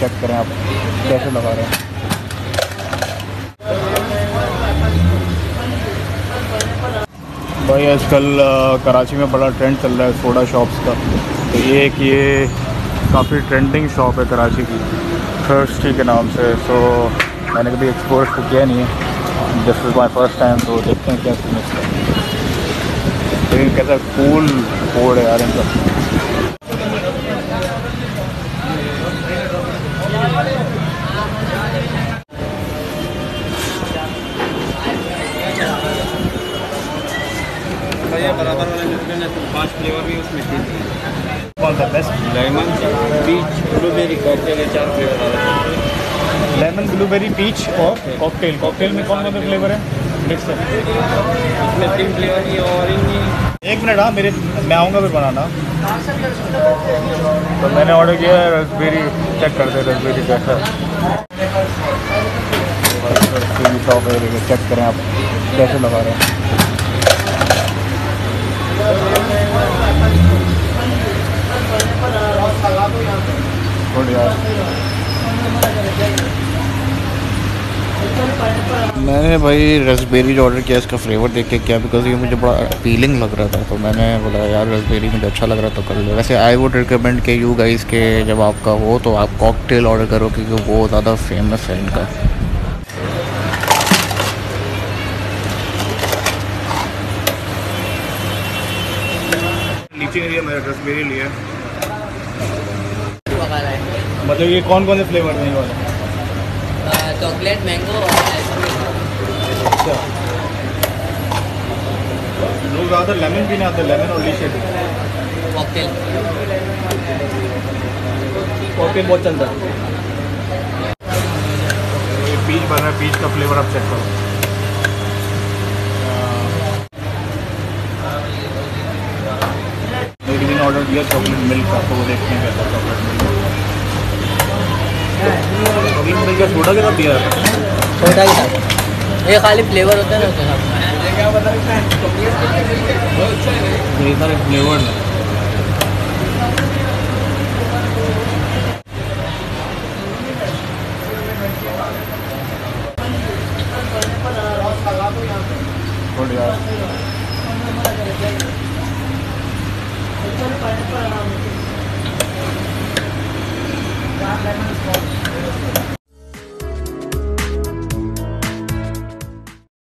Check करें आप, कैसे लगा रहे हैं? भाई, आजकल कराची में बड़ा ट्रेंड चल रहा है सोडा शॉप्स का। तो ये एक ये काफ़ी ट्रेंडिंग शॉप है कराची की। थर्स्टी के नाम से। सो मैंने कभी एक्सप्लोर तो किया नहीं है। This is my first time तो देखते हैं क्या लेकिन कैसा कूल बोर्ड है यार इनका। तो बराबर वाले पाँच फ्लेवर भी उसमें थी कौन सा best lemon peach blueberry cocktail चार फ्लेवर आ रहे हैं लेमन ब्लूबेरी पीच और कॉकटेल कॉकटेल में कौन कौन से फ्लेवर है? मिक्स है इसमें तीन फ्लेवर ये ऑरेंज एक मिनट हाँ मेरे मैं आऊँगा फिर बनाना। तो मैंने ऑर्डर किया है रसबेरी चेक करते हैं रसबेरी कैसा है है चेक करें आप कैसे लगा रहे हैं? मैंने भाई रसबेरी जो ऑर्डर किया, इसका फ्लेवर देख के किया बिकॉज़ ये मुझे बड़ा अपीलिंग लग रहा था। तो मैंने बोला, यार रसबेरी मुझे अच्छा लग रहा तो कर लो। वैसे आई वुड रिकमेंड के यू गाइस के जब आपका हो तो आप कॉकटेल ऑर्डर करो, क्योंकि वो ज़्यादा फ़ेमस है इनका। नीचे लिया मैंने रसबेरी लिया मतलब ये कौन कौन से फ्लेवर नहीं वाले? चॉकलेट मैंगो और अच्छा। लोग ज़्यादा लेमन भी नहीं आते लेमन और लीशे कॉकटेल कॉकटेल बहुत चलता है। ये पीच बन रहा है पीच का फ्लेवर आप चेक करो। मेरी भी ऑर्डर दिया चॉकलेट मिल्क का तो वो देखते हैं कैसा चॉकलेट मिल्क चॉकलेट मिल्क का सोडा के साथ दिया है? छोटा ही था। ये खाली फ्लेवर होता है ना उसके साथ ये सारे हैं।